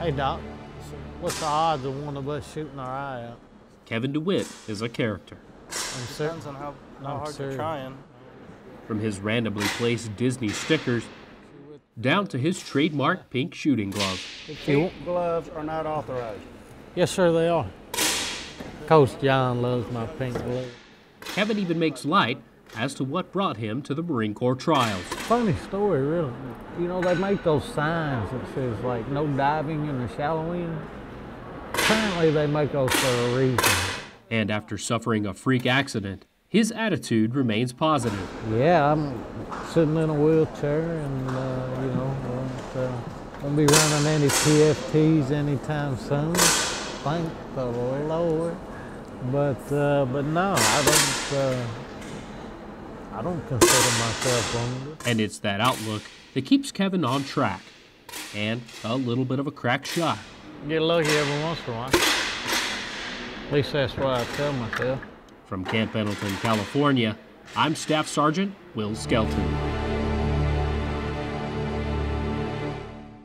Hey, Doc. What's the odds of one of us shooting our eye out? Kevin DeWitt is a character. I'm Depends on how, how I'm hard serious. you're trying. From his randomly placed Disney stickers down to his trademark pink shooting gloves. You- gloves are not authorized. Yes, sir, they are. Coach John loves my pink glove. Kevin even makes light as to what brought him to the Marine Corps trials. Funny story, really. You know, they make those signs that says, like, no diving in the shallow end. Apparently, they make those for a reason. And after suffering a freak accident, his attitude remains positive. Yeah, I'm sitting in a wheelchair and, uh, you know, won't, uh, won't be running any PFTs anytime soon. Thank the Lord. But, uh, but no, I don't, uh, I don't consider myself wounded. And it's that outlook that keeps Kevin on track and a little bit of a crack shot. Get lucky every once in a while. At least that's what I tell myself. From Camp Pendleton, California, I'm Staff Sergeant Will Skelton.